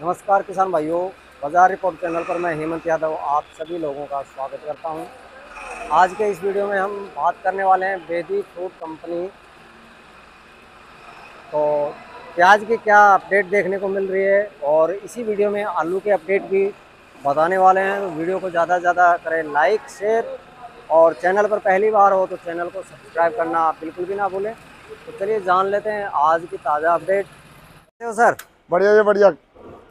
नमस्कार किसान भाइयों, बाज़ार रिपोर्ट चैनल पर मैं हेमंत यादव, आप सभी लोगों का स्वागत करता हूँ। आज के इस वीडियो में हम बात करने वाले हैं बेदी फ्रूट कंपनी। तो प्याज की क्या अपडेट देखने को मिल रही है और इसी वीडियो में आलू के अपडेट भी बताने वाले हैं। तो वीडियो को ज़्यादा से ज़्यादा करें लाइक, शेयर और चैनल पर पहली बार हो तो चैनल को सब्सक्राइब करना आप बिल्कुल भी ना भूलें। तो चलिए जान लेते हैं आज की ताज़ा अपडेट। सर, बढ़िया बढ़िया।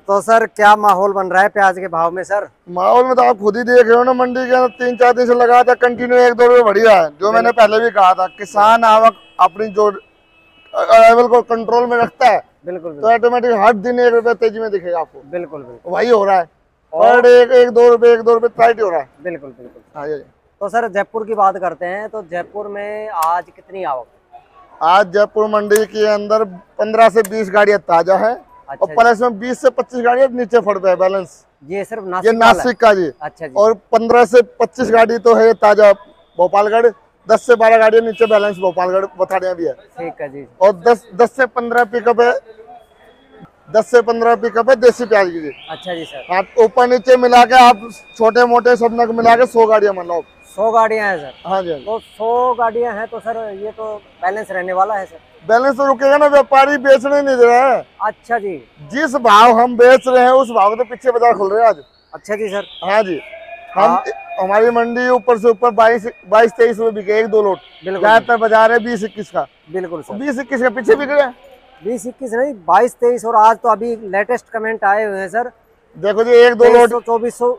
तो सर क्या माहौल बन रहा है प्याज के भाव में सर? माहौल में तो आप खुद ही देख रहे हो ना मंडी के अंदर तीन चार दिन से लगा था कंटिन्यू एक दो रुपये बढ़िया है जो मैंने पहले भी कहा था किसान आवक अपनी जो लेवल को कंट्रोल में रखता है बिल्कुल तो ऑटोमेटिक हर दिन एक रुपये तेज़ी में दिखेगा आपको। बिल्कुल बिल्कुल। वही हो रहा है। और? एक एक दो रुपये एक दो रुपये टाइट हो रहा है। बिल्कुल बिल्कुल। हाँ जी तो सर जयपुर की बात करते हैं तो जयपुर में आज कितनी आवक आज जयपुर मंडी के अंदर पंद्रह से बीस गाड़ियाँ ताज़ा है। और अच्छा प्लस में बीस से पच्चीस गाड़ियाँ नीचे फट पे है बैलेंस ये सिर्फ़ ये नासिक है? नासिक का जी। अच्छा जी। और पंद्रह से पच्चीस गाड़ी तो है ताज़ा भोपालगढ़ दस से बारह गाड़ियाँ नीचे बैलेंस भोपालगढ़ बथाड़िया भी है। ठीक है जी। और दस दस से पंद्रह पिकअप है दस से पंद्रह पिकअप है देसी प्याज की जी। अच्छा जी सर हाँ ऊपर नीचे मिला के आप छोटे मोटे सब नग मिला के सौ गाड़ियाँ मान लो सौ गाड़ियाँ हैं सर। हाँ जी हाँ जी। तो सौ गाड़ियाँ हैं तो सर ये तो बैलेंस रहने वाला है सर। बैलेंस तो रुकेगा ना व्यापारी बेचने नहीं दे रहा है। अच्छा जी। जिस भाव हम बेच रहे हैं उस भाव के पीछे बाज़ार खुल रहे हैं आज। अच्छा जी सर। हाँ जी। हम हाँ। हमारी मंडी ऊपर से ऊपर बाईस बाईस तेईस में बिके एक दो लोट। ज़्यादातर बाज़ार है बीस इक्कीस का। बिल्कुल बीस इक्कीस के पीछे बिक रहे हैं। बीस इक्कीस नहीं बाईस तेईस और आज तो अभी लेटेस्ट कमेंट आए हुए हैं सर। देखो जी एक दो लोट। चौबीस सौ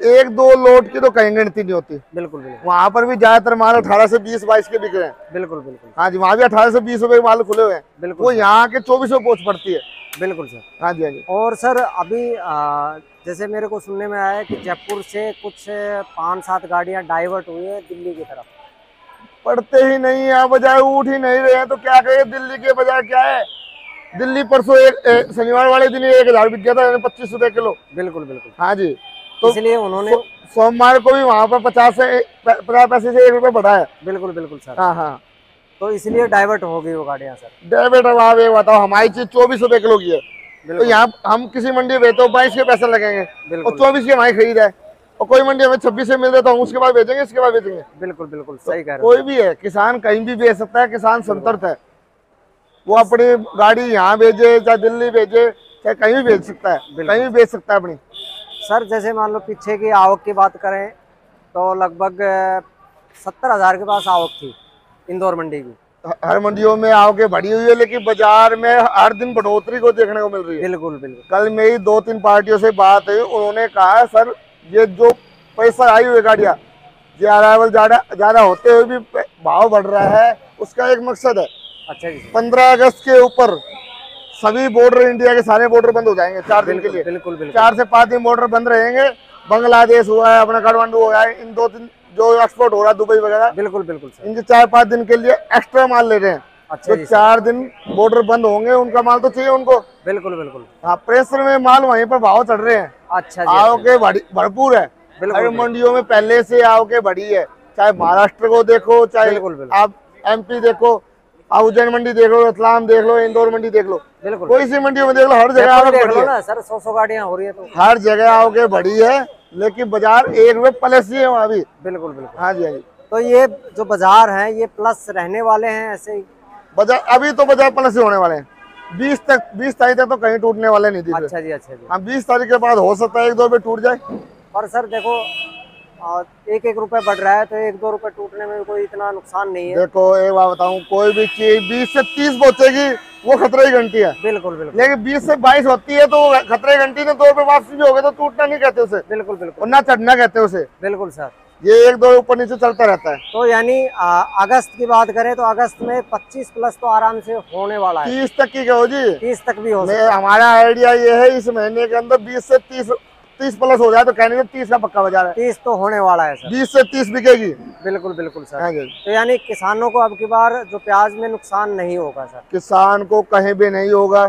एक दो लोट की तो कहीं गिनती नहीं होती। बिल्कुल बिल्कुल। वहाँ पर भी ज़्यादातर माल अठारह से बीस बाईस के बिक रहे हैं। बिल्कुल बिल्कुल। हाँ जी वहाँ भी अठारह से बीस रुपए के माल खुले हुए हैं। बिल्कुल यहाँ के चौबीस सौ पोच पड़ती है। बिल्कुल सर। हाँ जी हाँ जी। और सर अभी आ, जैसे मेरे को सुनने में आया कि जयपुर से कुछ पाँच सात गाड़ियाँ डाइवर्ट हुई है दिल्ली की तरफ़। पढ़ते ही नहीं है बजाय उठ ही नहीं रहे हैं तो क्या कहे दिल्ली के बजाय क्या है? दिल्ली परसों एक शनिवार वाले दिन एक हज़ार बिक गया था पच्चीस रुपए किलो। बिल्कुल बिल्कुल। हाँ जी। तो इसलिए उन्होंने सोमवार को भी वहाँ पर पचास से पचास पैसे से एक रुपए बढ़ाया बिल्कुल बिल्कुल सर। हाँ हाँ। तो इसलिए डाइवर्ट हो गई वो गाड़ियाँ सर। डेबिट अब आप ये बताओ हमारी चीज़ चौबीस रुपए किलो की है। तो यहाँ हम किसी मंडी में बेचते हो बाईस के पैसे लगेंगे। और चौबीस की हमारी खरीद है। और कोई मंडी हमें छब्बीस से मिल रहा तो हम उसके बाद बेचेंगे इसके बाद बेचेंगे। बिल्कुल बिल्कुल सही कह रहे कोई भी है किसान कहीं भी बेच सकता है किसान संतर्थ है। वो अपनी गाड़ी यहाँ भेजे चाहे दिल्ली भेजे चाहे कहीं भी बेच सकता है। कहीं भी बेच सकता है अपनी। सर जैसे मान लो पीछे की आवक की बात करें तो लगभग सत्तर हज़ार के पास आवक थी इंदौर मंडी की। हर मंडियों में आओगे बढ़ी हुई है लेकिन बाज़ार में हर दिन बढ़ोतरी को देखने को मिल रही है। बिल्कुल बिल्कुल। कल मेरी दो तीन पार्टियों से बात हुई उन्होंने कहा सर ये जो पैसा आई हुई गाड़ियाँ ये अराइवल ज़्यादा ज़्यादा होते हुए भी भाव बढ़ रहा है उसका एक मकसद है। अच्छा जी। पंद्रह अगस्त के ऊपर सभी बॉर्डर इंडिया के सारे बॉर्डर बंद हो जाएँगे चार दिन के लिए। बिल्कुल बिल्कुल। चार से पाँच दिन बॉर्डर बंद रहेंगे। बांग्लादेश हुआ है अपना काठमांडू हो गया है इन दो दिन जो एक्सपोर्ट हो रहा है दुबई वगैरह बिल्कुल बिल्कुल इनके चार पाँच दिन के लिए एक्स्ट्रा माल ले रहे हैं। अच्छा तो चार दिन बॉर्डर बंद होंगे उनका माल तो चाहिए उनको। बिल्कुल बिल्कुल। हाँ प्रेशर में माल वहीं पर भाव चढ़ रहे हैं। अच्छा आओ के भरपूर है। हर मंडियों में पहले से आओ के बढ़ी है। चाहे महाराष्ट्र को देखो चाहे। आप एमपी देखो आप उज्जैन मंडी देख लो रतलाम देख लो इंदौर मंडी देख लो। बिल्कुल। कोई सी मंडियों में देख लो हर जगह सर सौ सौ गाड़ियाँ हो रही है तो। हर जगह आओगे बड़ी है लेकिन बाज़ार एक रुपये प्लस ही है वहाँ भी। बिल्कुल बिल्कुल। हाँ जी हाँ जी। तो ये जो बाज़ार है ये प्लस रहने वाले हैं ऐसे ही? बाज़ार अभी तो बाज़ार प्लस ही होने वाले हैं। बीस तक बीस तारीख तक तो कहीं टूटने वाले नहीं थी अच्छा जी अच्छा जी। हाँ बीस तारीख के बाद हो सकता है एक दो रुपये टूट जाए। और सर देखो आ, एक एक रुपए बढ़ रहा है तो एक दो रुपए टूटने में कोई इतना नुकसान नहीं है। देखो एक बात बताऊँ कोई भी चीज़ बीस से तीस पहुंचेगी वो खतरे की घंटी है। बिल्कुल बिल्कुल। लेकिन बीस से बाईस होती है तो खतरे की घंटी ने दो रुपये वापसी भी हो गए तो टूटना नहीं कहते उसे। बिल्कुल बिल्कुल। और ना चढ़ना कहते उसे। बिल्कुल सर। ये एक दो ऊपर नीचे चलता रहता है। तो यानी अगस्त की बात करें तो अगस्त में 25 प्लस तो आराम से होने वाला है। तीस तक की कहो जी 30 तक भी हो। हमारा आइडिया ये है इस महीने के अंदर बीस से तीस तीस प्लस हो जाए तो कहने तीस का पक्का बाज़ार है। है 30 तो होने वाला है सर। बीस से तीस बिकेगी। बिल्कुल बिल्कुल सर। हाँ तो यानी किसानों को अब की बार जो प्याज में नुकसान नहीं होगा सर। किसान को कहीं भी नहीं होगा।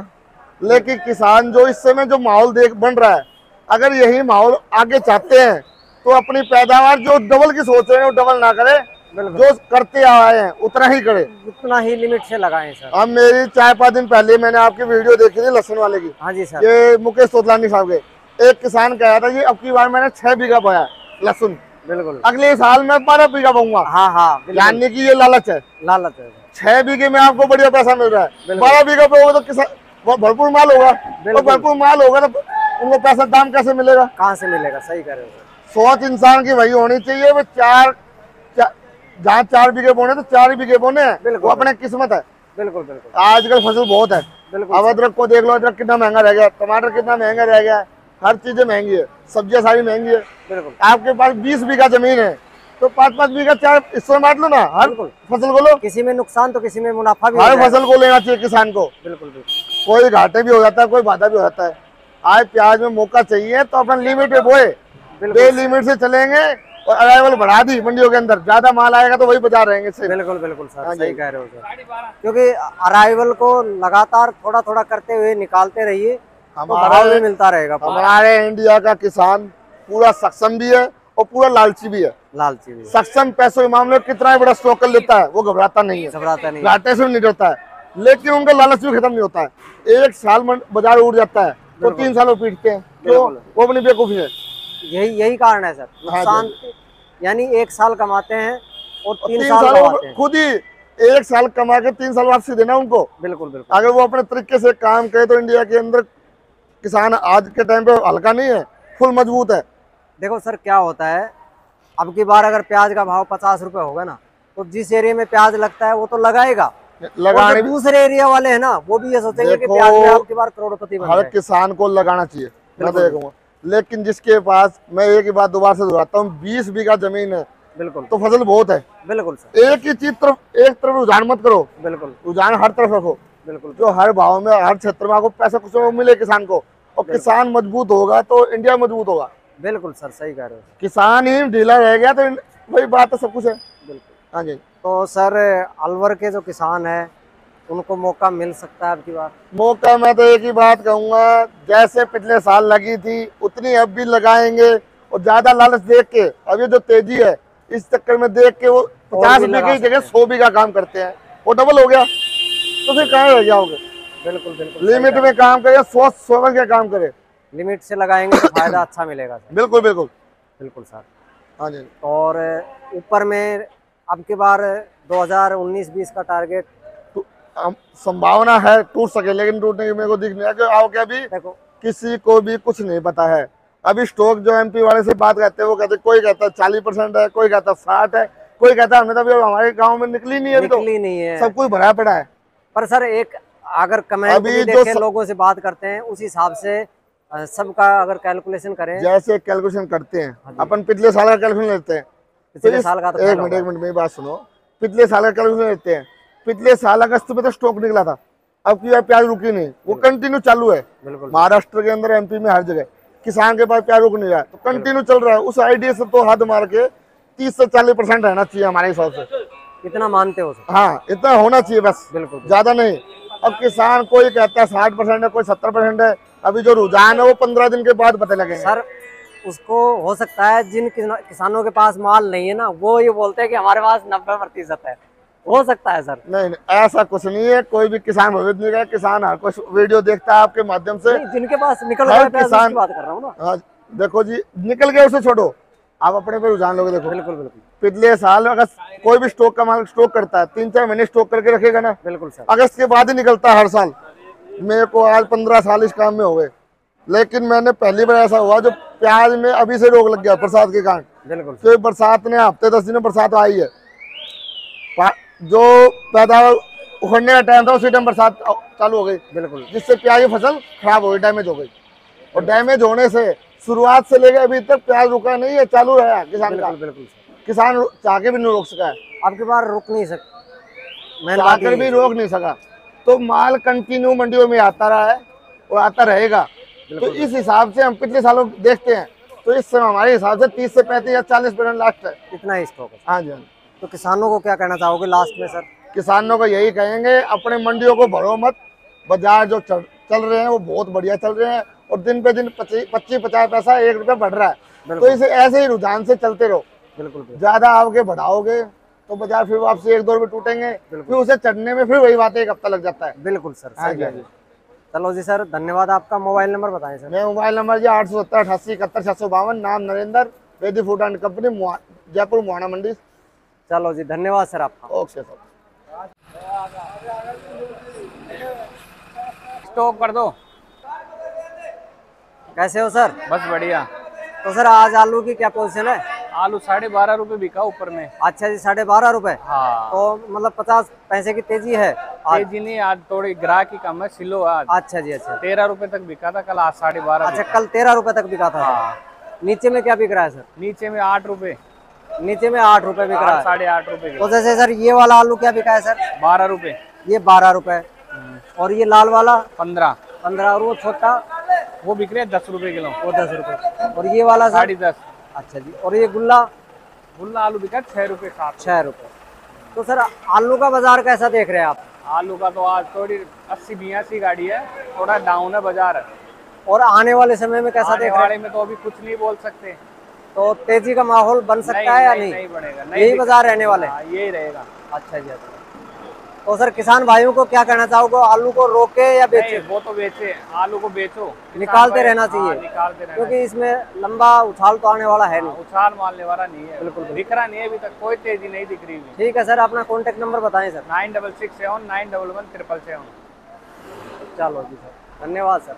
लेकिन किसान जो इस समय जो माहौल देख बन रहा है अगर यही माहौल आगे चाहते हैं तो अपनी पैदावार जो डबल की सोच रहे हैं वो डबल ना करे। जो करते आए हैं उतना ही करे। उतना ही लिमिट से लगाएँ सर। अब मेरी चार पाँच दिन पहले मैंने आपकी वीडियो देखी थी लहसुन वाले की। हाँ जी सर। ये मुकेश तोतलानी साहब के। एक किसान कह रहा था जी अब की बार मैंने छह बीघा बोया लहसुन। बिल्कुल। अगले साल मैं बारह बीघा बोऊँगा। हाँ हाँ यानी कि ये लालच है। लालच है। छह बीघे में आपको बढ़िया पैसा मिल रहा है। बारह बीघा पे होगा तो किसान भरपूर माल होगा। और भरपूर माल होगा तो उनको पैसा दाम कैसे मिलेगा? कहाँ से मिलेगा? सही कह रहे हो। सोच इंसान की वही होनी चाहिए। वो चार, जहाँ चार बीघे बोने तो चार ही बीघे बोने वो अपने किस्मत है। बिल्कुल बिल्कुल। आजकल फ़सल बहुत है। बिल्कुल। अब अदरक को देख लो अदरक कितना महँगा रह गया। टमाटर कितना महँगा रह गया। हर चीज़ें महँगी है सब्ज़ियाँ सारी महँगी है। बिल्कुल। आपके पास बीस बीघा ज़मीन है तो पाँच पाँच बीघा चार हिस्सों में बांट लो ना हर फ़सल को लो। किसी में नुकसान तो किसी में मुनाफा भी हर फ़सल को लेना चाहिए किसान को। बिल्कुल बिल्कुल। कोई घाटे भी हो जाता है कोई बाधा भी हो जाता है। आज प्याज में मौका चाहिए तो अपन लिमिट पे बोए। बे लिमिट से चलेंगे और अराइवल बढ़ा दी मंडियों के अंदर। ज़्यादा माल आएगा तो वही बाज़ार रहेंगे सिर्फ़। बिल्कुल बिल्कुल सर हाँ सही कह रहे हो सर। क्योंकि अराइवल को लगातार थोड़ा थोड़ा करते हुए निकालते रहिए। हमारा- भाव भी मिलता रहेगा हमारे इंडिया का किसान पूरा सक्षम भी है और पूरा लालची भी है। लालची भी सक्षम पैसों के मामले में कितना बड़ा स्टॉक कर लेता है वो घबराता नहीं है। घबराता नहीं घाटे से नहीं डरता है। लेकिन उनका लालच भी खत्म नहीं होता है। एक साल बाज़ार उड़ जाता है तो तीन साल वो पीटते हैं। तो। वो अपनी बेवकूफ़ी है। यही यही कारण है सर। हाँ नुकसान यानी एक साल कमाते हैं और तीन तीन साल साल खुद ही एक साल कमा के तीन साल वापसी देना उनको। बिल्कुल बिल्कुल। अगर वो अपने तरीके से काम करे तो इंडिया के अंदर किसान आज के टाइम पे हल्का नहीं है फुल मज़बूत है। देखो सर क्या होता है अब की बार अगर प्याज का भाव पचास रुपए होगा ना तो जिस एरिया में प्याज लगता है वो तो लगाएगा। लगाने दूसरे एरिया वाले है ना वो भी ये सोचेंगे कि प्याज में आपकी बार करोड़पति हर किसान को लगाना चाहिए मैं तो। ये कहूँगा। लेकिन जिसके पास मैं एक ही बात दोबारा से दोहराता हूँ बीस बीघा ज़मीन है बिल्कुल। तो फ़सल बहुत है। बिल्कुल सर। एक ही चीज़ तरफ़ एक तरफ़ रुझान मत करो। बिल्कुल। रुझान हर तरफ़ रखो। बिल्कुल। जो हर भाव में हर क्षेत्र में आपको पैसा कुछ मिले किसान को और किसान मज़बूत होगा तो इंडिया मज़बूत होगा। बिल्कुल सर सही कह रहे हो। किसान ही ढीला रह गया तो वही बात है सब कुछ है। बिल्कुल। हाँ जी। तो सर अलवर के जो किसान है उनको मौका मिल सकता है अब की बार मौका मैं तो एक ही बात कहूँगा जैसे पिछले साल लगी थी उतनी अब भी लगाएँगे और ज़्यादा लालच देख के अब ये जो तेज़ी है इस चक्कर में देख के वो पचास बीघे की जगह सौ बीघा काम करते हैं वो डबल हो गया। तो फिर कहाँ रह जाओगे बिल्कुल बिल्कुल लिमिट में काम करे सोच समझ के काम करे। लिमिट से लगाएँगे तो फ़ायदा अच्छा मिलेगा सर। बिल्कुल बिल्कुल। बिल्कुल सर। हाँ जी। और ऊपर में अब की बार 2019-20 का टारगेट तो संभावना है टूट सके लेकिन टूटने की मेरे को दिख नहीं कि आओ क्या अभी किसी को भी कुछ नहीं पता है। अभी स्टॉक जो एमपी वाले से बात करते हैं वो कहते कोई कहता है चालीस परसेंट है कोई कहता है साठ है कोई कहता है हमने तो अभी हमारे गाँव में निकली नहीं है तो। निकली नहीं है। सब कुछ भरा पड़ा है। पर सर एक अगर कमेंट भी देखे लोगों से बात करते हैं उस हिसाब से सबका अगर कैलकुलेशन करें। जैसे कैलकुलेशन करते हाँ। हैं अपन पिछले साल का कैलकुलेशन लेते हैं। तो पिछले साल का तो एक मिनट एक मिनट मेरी बात सुनो। पिछले साल का कैलकुलेशन लेते हैं। पिछले साल अगस्त में तो स्टॉक निकला था। अब की प्याज रुकी नहीं। वो कंटिन्यू चालू है। महाराष्ट्र के अंदर एमपी में हर जगह। किसान के पास प्याज रुक नहीं रहा तो कंटिन्यू चल रहा है। उस आइडिया से तो हाथ मार के तीस से चालीस परसेंट रहना चाहिए हमारे हिसाब से। इतना मानते हो हाँ इतना होना चाहिए बस। बिल्कुल। ज़्यादा नहीं। अब किसान कोई कहता है साठ परसेंट है कोई सत्तर परसेंट है अभी जो रुझान है वो पंद्रह दिन के बाद पता लगेंगे। सर उसको हो सकता है जिन किसानों के पास माल नहीं है ना वो ये बोलते हैं कि हमारे पास नब्बे प्रतिशत है। हो सकता है सर। नहीं नहीं ऐसा कुछ नहीं है कोई भी किसान भविष्य नहीं है किसान हर कुछ वीडियो देखता है आपके माध्यम से। जिनके पास निकल है किसान- बात कर रहा हूँ ना। हाँ देखो जी निकल गया उसे छोड़ो। आप अपने पे रुझान लोगे देखो। बिल्कुल बिल्कुल। पिछले साल अगर कोई भी स्टॉक का माल स्टॉक करता है तीन चार महीने स्टॉक करके रखेगा ना? बिल्कुल सर। अगस्त के बाद ही निकलता है हर साल मेरे को आज पंद्रह साल इस काम में हो गए। लेकिन मैंने पहली बार ऐसा हुआ जो प्याज में अभी से रोक लग गया बरसात के कारण। बिल्कुल क्योंकि बरसात ने हफ़्ते दस दिन में बरसात आई है। जो पैदावार उखड़ने का टाइम था उसी टाइम बरसात चालू हो गई। बिल्कुल। जिससे प्याज की फ़सल खराब हो गई डैमेज हो गई। और डैमेज होने से शुरुआत से लेकर अभी तक प्याज रुका नहीं है चालू रहा किसान का। बिल्कुल किसान चाह के भी नहीं रोक सका है। अब की बार रुक नहीं सक मैंने चाह बात कर यही भी रोक नहीं सका। तो माल कंटिन्यू मंडियों में आता रहा है और आता रहेगा। तो इस हिसाब से हम पिछले सालों देखते हैं। तो इस समय हमारे हिसाब से तीस से पैंतीस या चालीस परसेंट लास्ट है। इतना ही स्टॉक है। हाँ जी हाँ तो किसानों को क्या कहना चाहोगे लास्ट में सर किसानों को यही कहेंगे अपने मंडियों को भरो मत। बाज़ार जो चल रहे हैं वो बहुत बढ़िया चल रहे हैं। और दिन पे दिन पच्चीस पचास पैसा एक रुपया बढ़ रहा है। तो इसे ऐसे ही रुझान से चलते रहो। बिल्कुल ज़्यादा आओगे बढ़ाओगे तो बाज़ार फिर वापसी एक दो रुपये टूटेंगे फिर उसे चढ़ने में फिर वही बात एक हफ़्ता लग जाता है। बिल्कुल सर हाँ जी, हाँ। चलो जी सर धन्यवाद आपका। मोबाइल नंबर बताएँ सर। मेरा मोबाइल नंबर जी आठ सौ सत्तर अठासी इकहत्तर छह सौ बावन नाम नरेंद्र वेदी फ़ूड एंड कंपनी जयपुर मुहाना मंडी। चलो जी धन्यवाद सर आपका। Okay sir. स्टॉक कर दो। कैसे हो सर? बस बढ़िया। तो सर आज आलू की क्या पोजीशन है? आलू साढ़े बारह रूपए बिका ऊपर में। अच्छा जी साढ़े बारह रूपए? हाँ। तो मतलब पचास पैसे की तेज़ी है आज? तेज़ी नहीं आज थोड़ी ग्राहक की कम है सिलो आज। अच्छा जी अच्छा। तेरह रुपए तक बिका था कल आज साढ़े बारह अच्छा कल तेरह रूपए तक बिका था। हाँ। नीचे में क्या बिक रहा है सर? नीचे में आठ रूपए। नीचे में आठ रूपए बिक रहा है। साढ़े आठ रूपए तो जैसे सर ये वाला आलू क्या बिका है सर? बारह रूपए। ये बारह रूपए। और ये लाल वाला? पंद्रह। पंद्रह। और वो छोटा? वो बिक रहे हैं दस रुपए किलो वो दस रुपए। और ये वाला साढ़े दस। अच्छा जी और ये गुल्ला? गुल्ला आलू बिका छह रुपए सात छह रुपए। तो सर आलू का बाज़ार कैसा देख रहे हैं आप? आलू का तो आज थोड़ी अस्सी बयासी गाड़ी है थोड़ा डाउन है बाज़ार। और आने वाले समय में कैसा देख रहे हैं? में तो अभी कुछ नहीं बोल सकते। तो तेज़ी का माहौल बन सकता है या नहीं, नहीं? नहीं नहीं यही बाज़ार रहने वाले हाँ, यही रहेगा। अच्छा जी अच्छा। तो सर किसान भाइयों को क्या कहना चाहोगे? आलू को रोके या बेचे? वो तो बेचे आलू को बेचो। निकालते रहना हाँ, चाहिए। निकालते रहना क्योंकि इसमें लंबा उछाल तो आने वाला है हाँ, नहीं उछाल मारने वाला नहीं है। बिल्कुल दिख रहा नहीं है अभी तक कोई तेज़ी नहीं दिख रही ठीक है सर अपना कॉन्टेक्ट नंबर बताए sir. Nine double six seven nine double one triple seven चलो जी सर धन्यवाद सर।